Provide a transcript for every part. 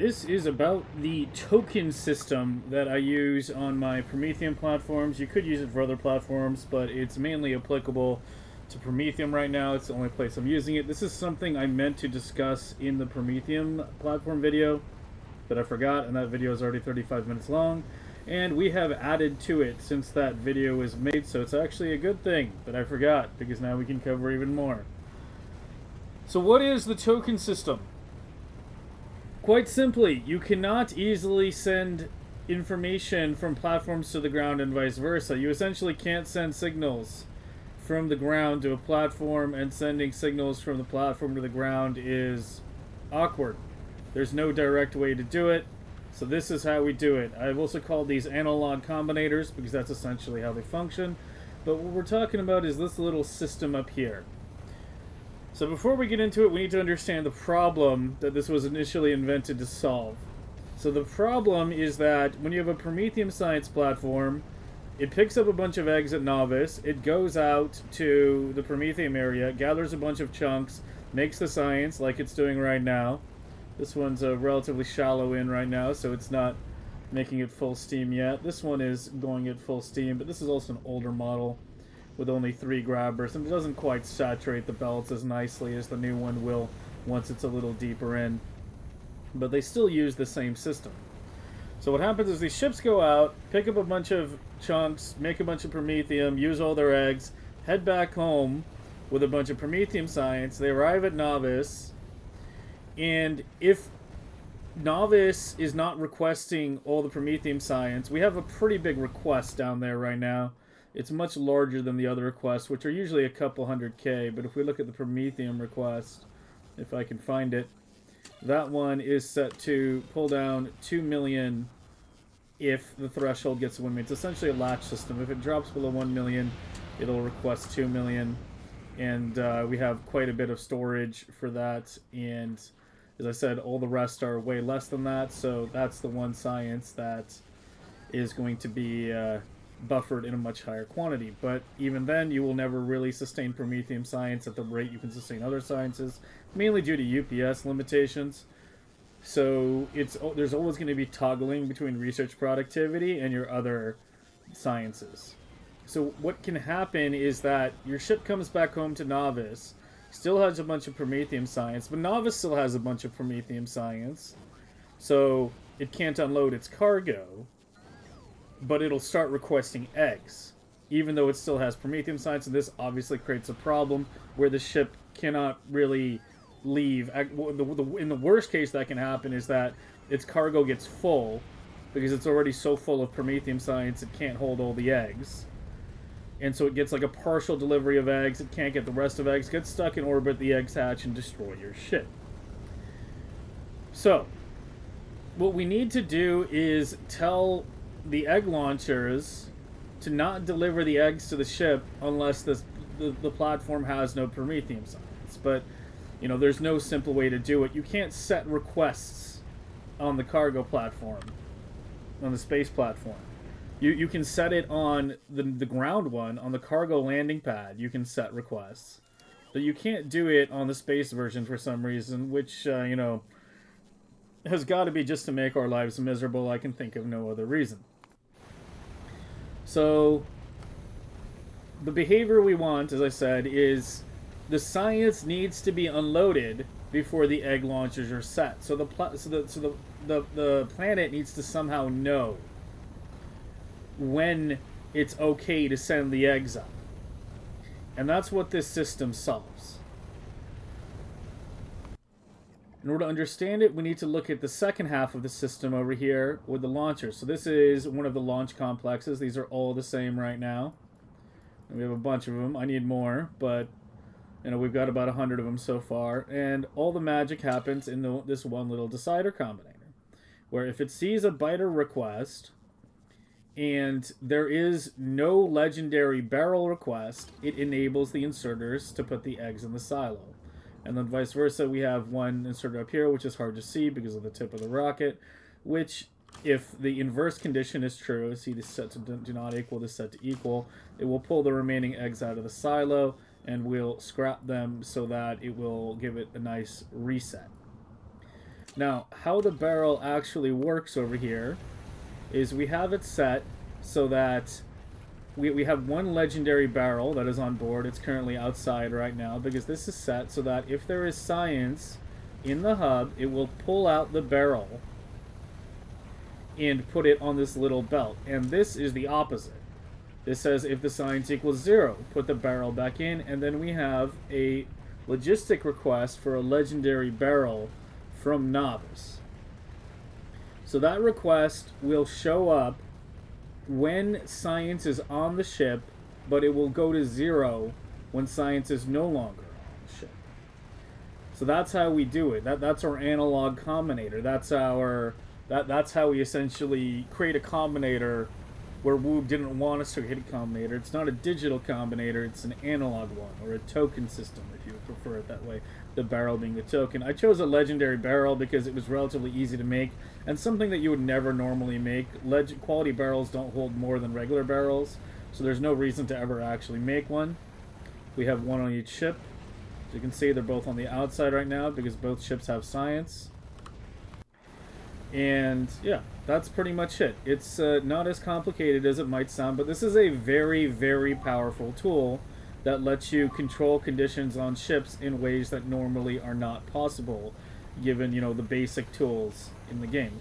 This is about the token system that I use on my Promethium platforms. You could use it for other platforms, but it's mainly applicable to Promethium right now. It's the only place I'm using it. This is something I meant to discuss in the Promethium platform video, but I forgot, and that video is already 35 minutes long. And we have added to it since that video was made, so it's actually a good thing that I forgot, because now we can cover even more. So what is the token system? Quite simply, you cannot easily send information from platforms to the ground and vice versa. You essentially can't send signals from the ground to a platform, and sending signals from the platform to the ground is awkward. There's no direct way to do it, so this is how we do it. I've also called these analog combinators because that's essentially how they function. But what we're talking about is this little system up here. So before we get into it, we need to understand the problem that this was initially invented to solve. So the problem is that when you have a Promethium science platform, it picks up a bunch of eggs at Nauvis, it goes out to the Promethium area, gathers a bunch of chunks, makes the science like it's doing right now. This one's a relatively shallow in right now, so it's not making it full steam yet. This one is going at full steam, but this is also an older model with only three grabbers, and it doesn't quite saturate the belts as nicely as the new one will once it's a little deeper in. But they still use the same system. So what happens is these ships go out, pick up a bunch of chunks, make a bunch of Promethium, use all their eggs, head back home with a bunch of Promethium science. They arrive at Nauvis, and if Nauvis is not requesting all the Promethium science, we have a pretty big request down there right now. It's much larger than the other requests, which are usually a couple hundred K. But if we look at the Promethium request, if I can find it, that one is set to pull down 2 million if the threshold gets to 1 million. It's essentially a latch system. If it drops below 1 million, it'll request 2 million. And uh, we have quite a bit of storage for that. And as I said, all the rest are way less than that. So that's the one science that is going to be uh, buffered in a much higher quantity. But even then, you will never really sustain Promethium science at the rate you can sustain other sciences, mainly due to UPS limitations. So it's there's always going to be toggling between research productivity and your other sciences. So what can happen is that your ship comes back home to Nauvis, still has a bunch of Promethium science, but Nauvis still has a bunch of Promethium science. So it can't unload its cargo but it'll start requesting eggs, even though it still has Promethium science, and this obviously creates a problem where the ship cannot really leave. In the worst case that can happen is that its cargo gets full, because it's already so full of Promethium science it can't hold all the eggs. And so it gets like a partial delivery of eggs, it can't get the rest of eggs, gets stuck in orbit, the eggs hatch and destroy your ship. So, what we need to do is tell the egg launchers to not deliver the eggs to the ship unless the, the, the platform has no Promethium science. But, you know, there's no simple way to do it. You can't set requests on the cargo platform, on the space platform. You, you can set it on the, the ground one, on the cargo landing pad, you can set requests. But you can't do it on the space version for some reason, which, uh, you know, has got to be just to make our lives miserable. I can think of no other reason. So, the behavior we want, as I said, is the science needs to be unloaded before the egg launchers are set. So the so the so the, the the planet needs to somehow know when it's okay to send the eggs up. And that's what this system solves. In order to understand it, we need to look at the second half of the system over here with the launchers. So this is one of the launch complexes. These are all the same right now. And we have a bunch of them. I need more, but you know we've got about a hundred of them so far. And all the magic happens in the, this one little decider combinator, where if it sees a biter request and there is no legendary barrel request, it enables the inserters to put the eggs in the silo. And then vice versa, we have one inserted up here, which is hard to see because of the tip of the rocket, which if the inverse condition is true, see this set to do not equal, this set to equal, it will pull the remaining eggs out of the silo and we'll scrap them so that it will give it a nice reset. Now, how the barrel actually works over here is we have it set so that we, we have one legendary barrel that is on board. It's currently outside right now because this is set so that if there is science in the hub, it will pull out the barrel and put it on this little belt. And this is the opposite. This says if the science equals zero, put the barrel back in, and then we have a logistic request for a legendary barrel from Nauvis. So that request will show up when science is on the ship, but it will go to zero when science is no longer on the ship. So that's how we do it. That that's our analog combinator. That's our that that's how we essentially create a combinator where Wube didn't want us to hit a combinator. It's not a digital combinator, it's an analog one, or a token system, if you prefer it that way. The barrel being the token. I chose a legendary barrel because it was relatively easy to make, and something that you would never normally make. Leg quality barrels don't hold more than regular barrels, so there's no reason to ever actually make one. We have one on each ship. As you can see, they're both on the outside right now because both ships have science. And yeah, that's pretty much it. It's uh, not as complicated as it might sound, but this is a very, very powerful tool that lets you control conditions on ships in ways that normally are not possible, given, you know, the basic tools in the game.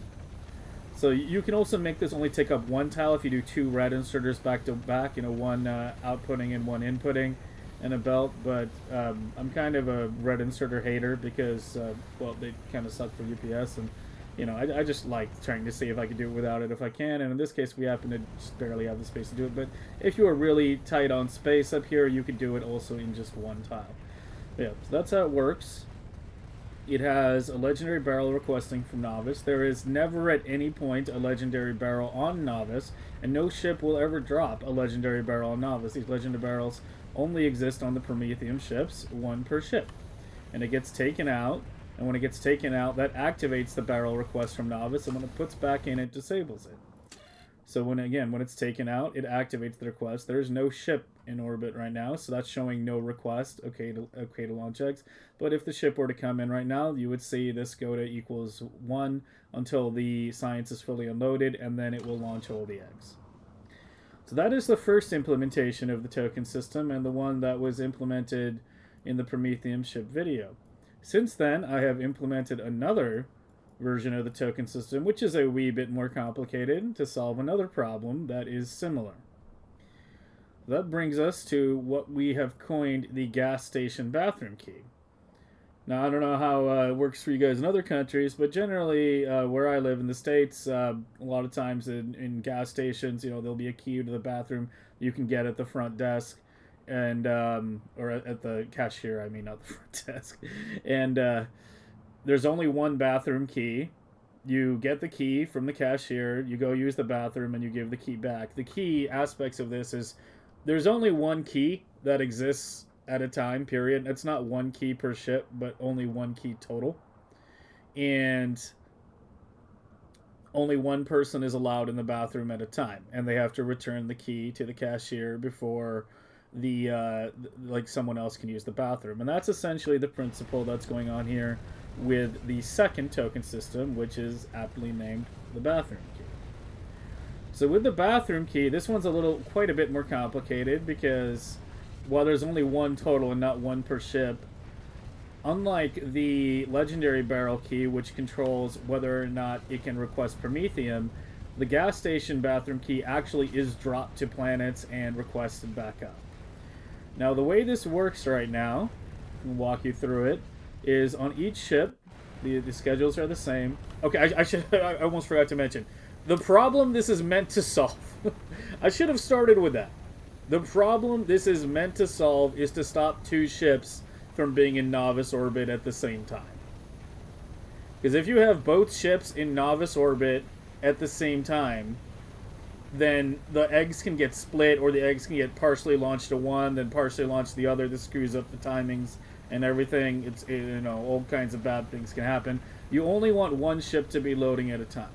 So you can also make this only take up one tile if you do two red inserters back to back, you know, one uh, outputting and one inputting and a belt, but um, I'm kind of a red inserter hater because, uh, well, they kind of suck for UPS and you know, I, I just like trying to see if I can do it without it if I can, and in this case we happen to just barely have the space to do it, but if you are really tight on space up here, you could do it also in just one tile. Yeah, so that's how it works. It has a legendary barrel requesting from Nauvis. There is never at any point a legendary barrel on Nauvis, and no ship will ever drop a legendary barrel on Nauvis. These legendary barrels only exist on the Promethium ships, one per ship. And it gets taken out and when it gets taken out, that activates the barrel request from Nauvis, and when it puts back in, it disables it. So when again, when it's taken out, it activates the request. There's no ship in orbit right now, so that's showing no request. Okay to okay to launch X. But if the ship were to come in right now, you would see this go to equals one until the science is fully unloaded, and then it will launch all the eggs. So that is the first implementation of the token system, and the one that was implemented in the Promethium ship video. Since then, I have implemented another version of the token system, which is a wee bit more complicated to solve another problem that is similar. That brings us to what we have coined the gas station bathroom key. Now, I don't know how uh, it works for you guys in other countries, but generally, uh, where I live in the States, uh, a lot of times in, in gas stations, you know, there'll be a key to the bathroom you can get at the front desk and um, or at the cashier, I mean, not the front desk. And uh, there's only one bathroom key. You get the key from the cashier. You go use the bathroom, and you give the key back. The key aspects of this is there's only one key that exists at a time. Period. It's not one key per ship, but only one key total. And only one person is allowed in the bathroom at a time, and they have to return the key to the cashier before the uh, like someone else can use the bathroom, and that's essentially the principle that's going on here with the second token system, which is aptly named the bathroom key. So with the bathroom key, this one's a little quite a bit more complicated because while there's only one total and not one per ship, unlike the legendary barrel key, which controls whether or not it can request Promethium, the gas station bathroom key actually is dropped to planets and requested back up. Now, the way this works right now, I'll walk you through it, is on each ship, the, the schedules are the same. Okay, I, I should I almost forgot to mention. The problem this is meant to solve. I should have started with that. The problem this is meant to solve is to stop two ships from being in Nauvis orbit at the same time. Because if you have both ships in Nauvis orbit at the same time, then the eggs can get split or the eggs can get partially launched to one then partially launched the other. This screws up the timings and everything. It's you know all kinds of bad things can happen. You only want one ship to be loading at a time.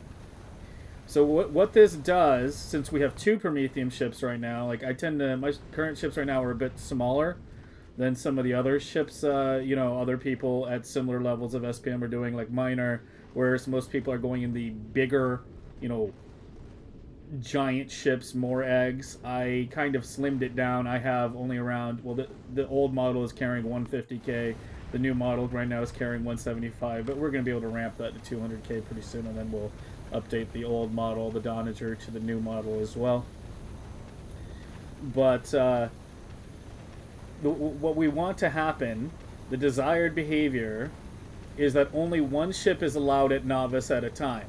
So what, what this does since we have two promethium ships right now like i tend to my current ships right now are a bit smaller than some of the other ships, uh, you know, other people at similar levels of SPM are doing, like minor, whereas most people are going in the bigger, you know, giant ships, more eggs. I kind of slimmed it down. I have only around, well, the, the old model is carrying 150k. The new model right now is carrying 175, but we're going to be able to ramp that to 200k pretty soon, and then we'll update the old model, the Doniger, to the new model as well. But uh, the, what we want to happen, the desired behavior, is that only one ship is allowed at Nauvis at a time.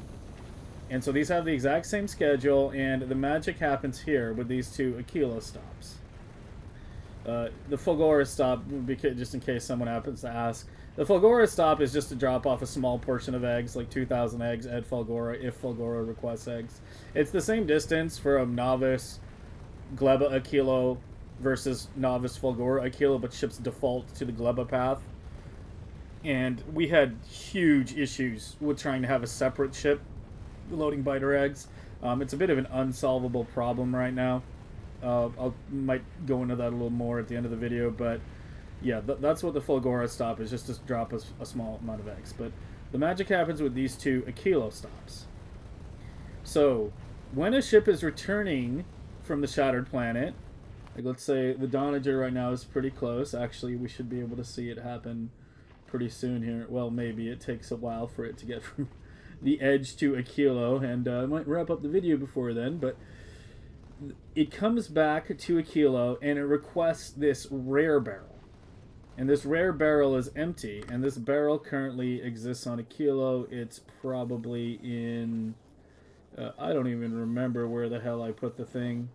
And so these have the exact same schedule, and the magic happens here with these two Aquilo stops. Uh, the Fulgora stop, just in case someone happens to ask, the Fulgora stop is just to drop off a small portion of eggs, like 2,000 eggs at Fulgora, if Fulgora requests eggs. It's the same distance from Nauvis, Gleba Aquilo versus Nauvis Fulgora Aquilo, but ships default to the Gleba path. And we had huge issues with trying to have a separate ship loading biter eggs. Um, it's a bit of an unsolvable problem right now. Uh, I might go into that a little more at the end of the video, but yeah, th that's what the Fulgora stop is, just to drop a, a, small amount of eggs. But the magic happens with these two Aquilo stops. So, when a ship is returning from the Shattered Planet, like let's say the Doniger right now is pretty close. Actually, we should be able to see it happen pretty soon here. Well, maybe it takes a while for it to get from the edge to Aquilo, and uh, I might wrap up the video before then, but it comes back to Aquilo and it requests this rare barrel. And this rare barrel is empty, and this barrel currently exists on Aquilo. It's probably in... Uh, I don't even remember where the hell I put the thing.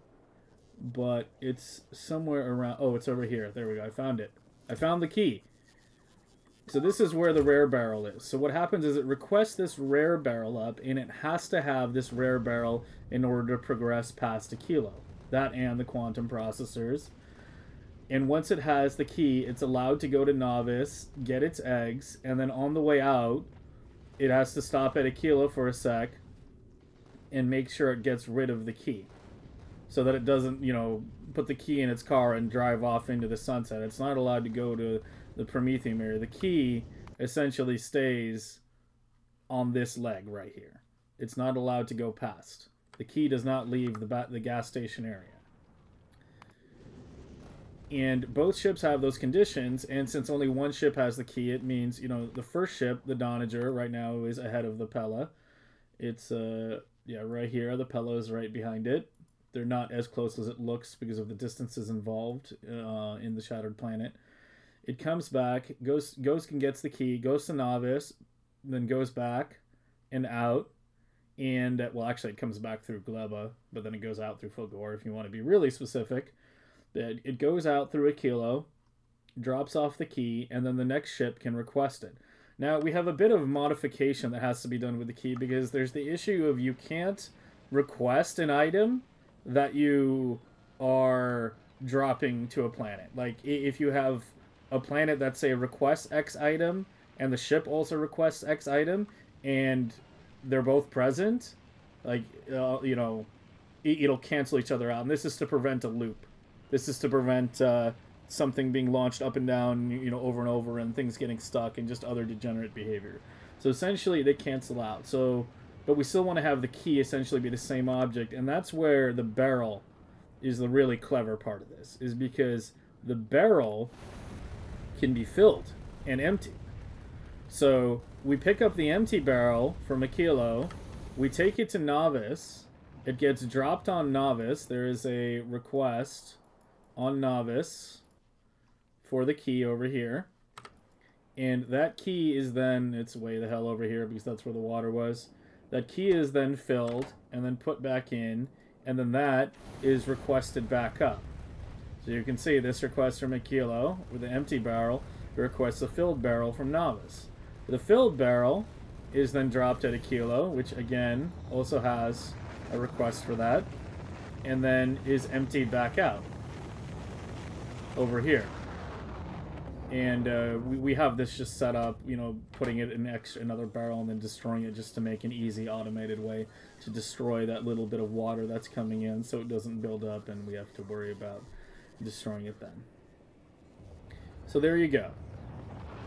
But it's somewhere around... Oh, it's over here. There we go. I found it. I found the key. So this is where the rare barrel is. So what happens is it requests this rare barrel up, and it has to have this rare barrel in order to progress past Aquilo. That and the quantum processors. And once it has the key, it's allowed to go to Nauvis, get its eggs, and then on the way out, it has to stop at Aquilo for a sec and make sure it gets rid of the key. So that it doesn't, you know, put the key in its car and drive off into the sunset. It's not allowed to go to the Promethium area. The key essentially stays on this leg right here. It's not allowed to go past. The key does not leave the, the gas station area. And both ships have those conditions, and since only one ship has the key, it means, you know, the first ship, the Doniger, right now is ahead of the Pella. It's, uh, yeah, right here. The Pella is right behind it. They're not as close as it looks because of the distances involved uh, in the Shattered Planet. It comes back, goes goes and gets the key, goes to Nauvis, then goes back and out. And uh, well, actually, it comes back through Gleba, but then it goes out through Fulgor if you want to be really specific. That it goes out through Aquilo, drops off the key, and then the next ship can request it. Now we have a bit of modification that has to be done with the key because there's the issue of you can't request an item that you are dropping to a planet. Like if you have a planet that say requests X item and the ship also requests X item and they're both present, like uh, you know, it, will cancel each other out. And this is to prevent a loop. This is to prevent uh, something being launched up and down, you know, over and over, and things getting stuck and just other degenerate behavior. So essentially, they cancel out. So, but we still want to have the key essentially be the same object, and that's where the barrel is the really clever part of this. Is because the barrel can be filled and empty. So we pick up the empty barrel from Aquilo, we take it to Nauvis, it gets dropped on Nauvis. There is a request on Nauvis for the key over here. And that key is then, it's way the hell over here because that's where the water was. That key is then filled and then put back in, and then that is requested back up. So you can see this request from Aquilo with the empty barrel requests a filled barrel from Nauvis. The filled barrel is then dropped at Aquilo, which again also has a request for that, and then is emptied back out over here. And uh, we, we have this just set up, you know, putting it in extra, another barrel and then destroying it just to make an easy automated way to destroy that little bit of water that's coming in so it doesn't build up and we have to worry about destroying it then. So there you go.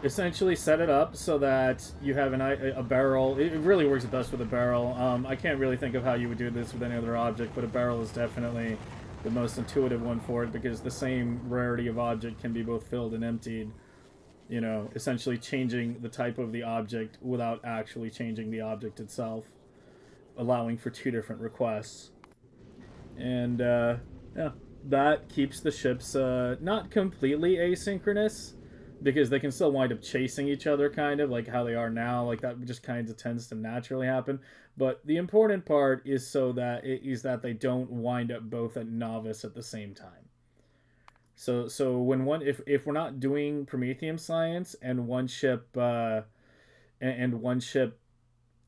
Essentially, set it up so that you have an, a barrel. It really works best with a barrel. Um, I can't really think of how you would do this with any other object, but a barrel is definitely the most intuitive one for it because the same rarity of object can be both filled and emptied. You know, essentially changing the type of the object without actually changing the object itself, allowing for two different requests. And uh, yeah, that keeps the ships uh, not completely asynchronous because they can still wind up chasing each other, kind of like how they are now. Like that just kind of tends to naturally happen. But the important part is so that it is that they don't wind up both at Nauvis at the same time. So so when one if if we're not doing Promethium science and one ship uh, and, and one ship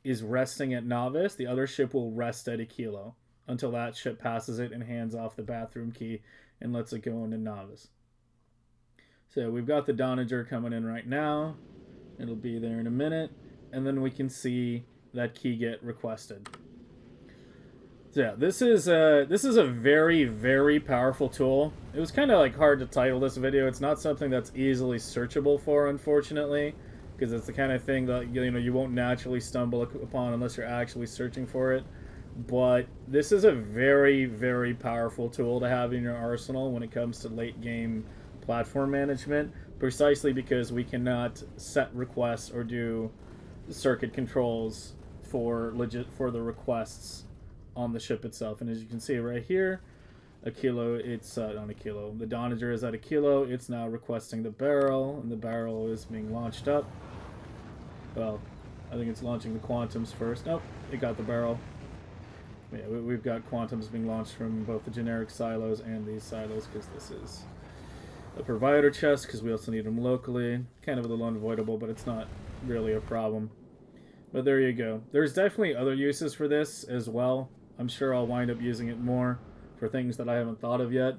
is resting at Nauvis, the other ship will rest at Aquilo until that ship passes it and hands off the bathroom key and lets it go into Nauvis. So we've got the Doniger coming in right now. It'll be there in a minute. And then we can see that key get requested. So yeah, this is a, this is a very, very powerful tool. It was kind of like hard to title this video. It's not something that's easily searchable for, unfortunately, because it's the kind of thing that you know you won't naturally stumble upon unless you're actually searching for it. But this is a very, very powerful tool to have in your arsenal when it comes to late game platform management, precisely because we cannot set requests or do circuit controls for legit for the requests on the ship itself. And as you can see right here, Aquilo, it's uh, not Aquilo. The Doniger is at Aquilo. It's now requesting the barrel, and the barrel is being launched up. Well, I think it's launching the quantums first. Nope, it got the barrel. Yeah, we've got quantums being launched from both the generic silos and these silos because this is a provider chest because we also need them locally. Kind of a little unavoidable, but it's not really a problem. But there you go. There's definitely other uses for this as well. I'm sure I'll wind up using it more for things that I haven't thought of yet.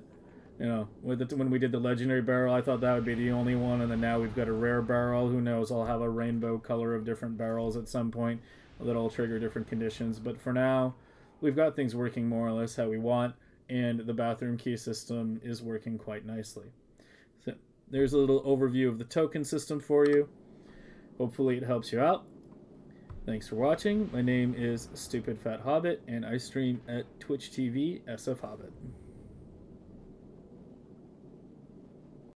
You know, the, when we did the legendary barrel, I thought that would be the only one, and then now we've got a rare barrel. Who knows? I'll have a rainbow color of different barrels at some point that'll trigger different conditions. But for now, we've got things working more or less how we want, and the bathroom key system is working quite nicely. So there's a little overview of the token system for you. Hopefully it helps you out. Thanks for watching. My name is Stupid Fat Hobbit, and I stream at Twitch TV SF Hobbit.